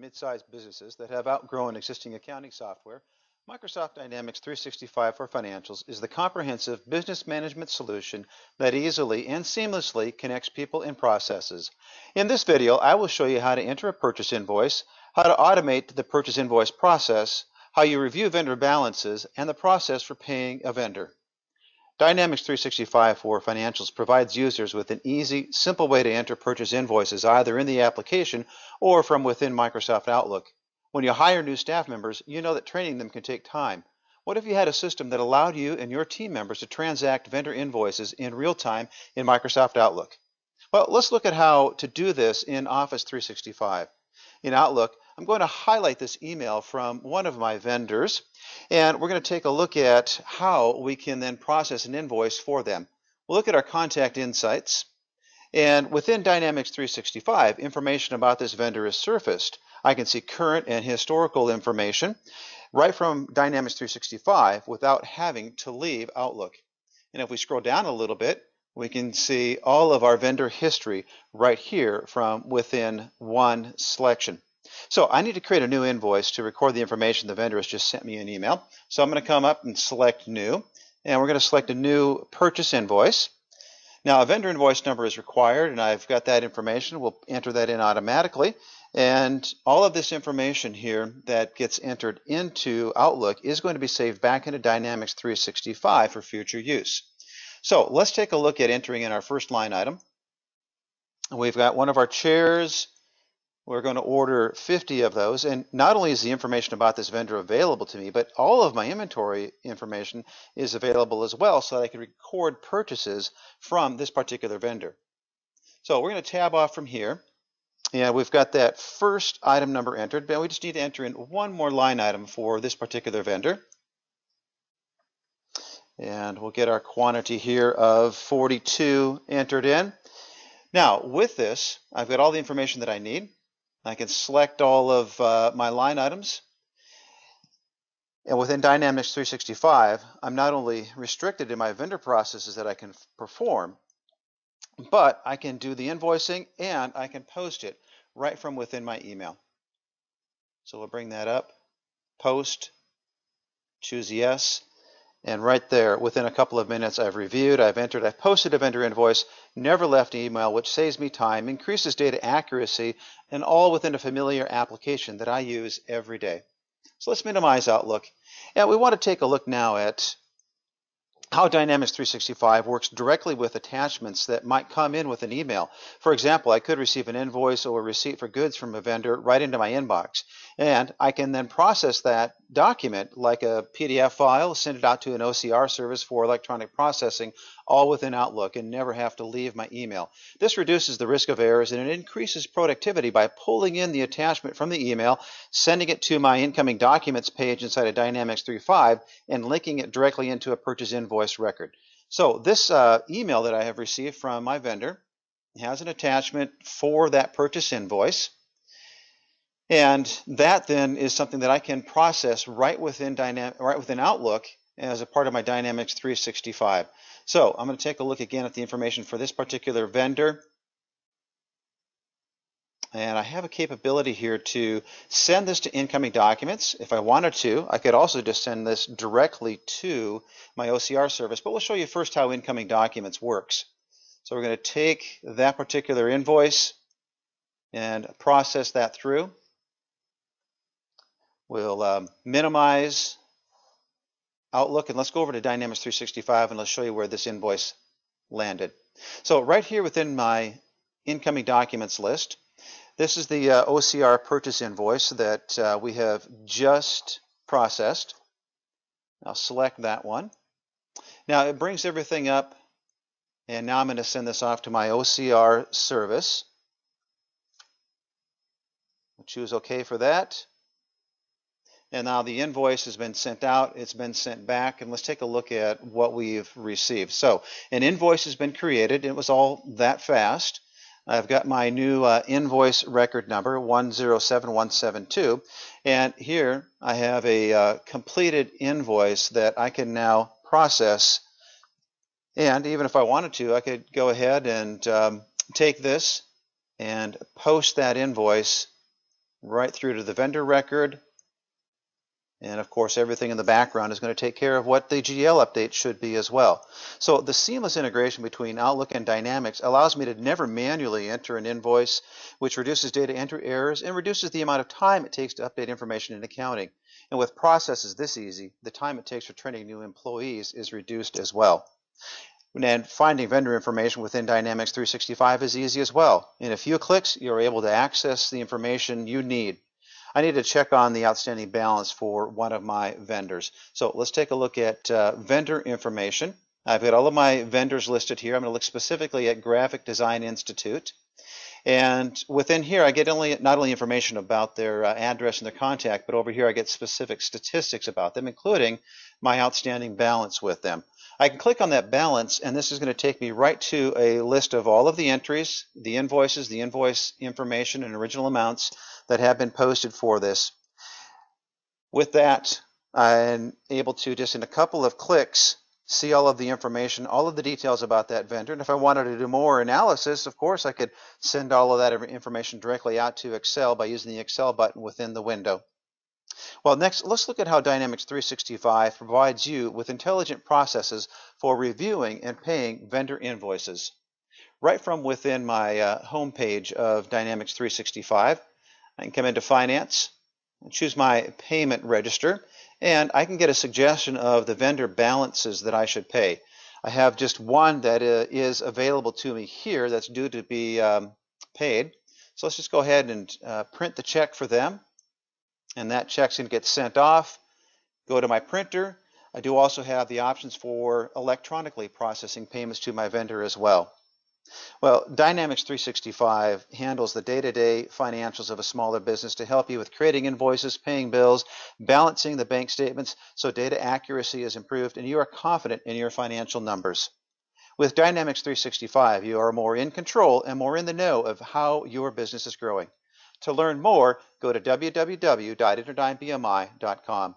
and mid-sized businesses that have outgrown existing accounting software, Microsoft Dynamics 365 for Financials is the comprehensive business management solution that easily and seamlessly connects people and processes. In this video, I will show you how to enter a purchase invoice, how to automate the purchase invoice process, how you review vendor balances, and the process for paying a vendor. Dynamics 365 for Financials provides users with an easy, simple way to enter purchase invoices either in the application or from within Microsoft Outlook. When you hire new staff members, you know that training them can take time. What if you had a system that allowed you and your team members to transact vendor invoices in real time in Microsoft Outlook? Well, let's look at how to do this in Office 365. In Outlook, I'm going to highlight this email from one of my vendors, and we're going to take a look at how we can then process an invoice for them. We'll look at our contact insights, and within Dynamics 365, information about this vendor is surfaced. I can see current and historical information right from Dynamics 365 without having to leave Outlook. And if we scroll down a little bit, we can see all of our vendor history right here from within one selection. So I need to create a new invoice to record the information the vendor has just sent me an email. So I'm going to come up and select new, and we're going to select a new purchase invoice. Now a vendor invoice number is required, and I've got that information. We'll enter that in automatically. And all of this information here that gets entered into Outlook is going to be saved back into Dynamics 365 for future use. So let's take a look at entering in our first line item. We've got one of our chairs. We're going to order 50 of those. And not only is the information about this vendor available to me, but all of my inventory information is available as well so that I can record purchases from this particular vendor. So we're going to tab off from here. And we've got that first item number entered, but we just need to enter in one more line item for this particular vendor. And we'll get our quantity here of 42 entered in. Now, with this, I've got all the information that I need. I can select all of uh, my line items. And within Dynamics 365, I'm not only restricted in my vendor processes that I can perform, but I can do the invoicing and I can post it right from within my email. So we'll bring that up, post, choose yes, and right there, within a couple of minutes, I've reviewed, I've entered, I've posted a vendor invoice, never left an email, which saves me time, increases data accuracy, and all within a familiar application that I use every day. So let's minimize Outlook. And we want to take a look now at how Dynamics 365 works directly with attachments that might come in with an email. For example, I could receive an invoice or a receipt for goods from a vendor right into my inbox. And I can then process that document like a PDF file, send it out to an OCR service for electronic processing, all within Outlook and never have to leave my email. This reduces the risk of errors and it increases productivity by pulling in the attachment from the email, sending it to my incoming documents page inside of Dynamics 365, and linking it directly into a purchase invoice record. So this uh, email that I have received from my vendor has an attachment for that purchase invoice. And that then is something that I can process right within, Dynam right within Outlook as a part of my Dynamics 365. So I'm going to take a look again at the information for this particular vendor. And I have a capability here to send this to incoming documents. If I wanted to, I could also just send this directly to my OCR service, but we'll show you first how incoming documents works. So we're going to take that particular invoice and process that through. We'll um, minimize Outlook and let's go over to Dynamics 365 and let's show you where this invoice landed. So right here within my incoming documents list, this is the uh, OCR purchase invoice that uh, we have just processed. I'll select that one. Now it brings everything up and now I'm going to send this off to my OCR service. I'll choose OK for that. And now the invoice has been sent out, it's been sent back, and let's take a look at what we've received. So an invoice has been created. It was all that fast. I've got my new uh, invoice record number, 107172, and here I have a uh, completed invoice that I can now process. And even if I wanted to, I could go ahead and um, take this and post that invoice right through to the vendor record. And of course, everything in the background is going to take care of what the GL update should be as well. So the seamless integration between Outlook and Dynamics allows me to never manually enter an invoice, which reduces data entry errors and reduces the amount of time it takes to update information in accounting. And with processes this easy, the time it takes for training new employees is reduced as well. And finding vendor information within Dynamics 365 is easy as well. In a few clicks, you're able to access the information you need I need to check on the outstanding balance for one of my vendors. So let's take a look at uh, vendor information. I've got all of my vendors listed here. I'm going to look specifically at Graphic Design Institute. And within here, I get only not only information about their uh, address and their contact, but over here I get specific statistics about them, including my outstanding balance with them. I can click on that balance, and this is going to take me right to a list of all of the entries, the invoices, the invoice information, and original amounts that have been posted for this. With that, I'm able to just in a couple of clicks see all of the information, all of the details about that vendor. And if I wanted to do more analysis, of course, I could send all of that information directly out to Excel by using the Excel button within the window. Well, next, let's look at how Dynamics 365 provides you with intelligent processes for reviewing and paying vendor invoices. Right from within my uh, home page of Dynamics 365, I can come into Finance and choose my payment register, and I can get a suggestion of the vendor balances that I should pay. I have just one that uh, available to me here that's due to be um, paid. So let's just go ahead and uh, print the check for them. And that check's going to get sent off. Go to my printer. I do also have the options for electronically processing payments to my vendor as well. Well, Dynamics 365 handles the day-to-day financials of a smaller business to help you with creating invoices, paying bills, balancing the bank statements so data accuracy is improved and you are confident in your financial numbers. With Dynamics 365, you are more in control and more in the know of how your business is growing. To learn more, go to www.interdynbmi.com.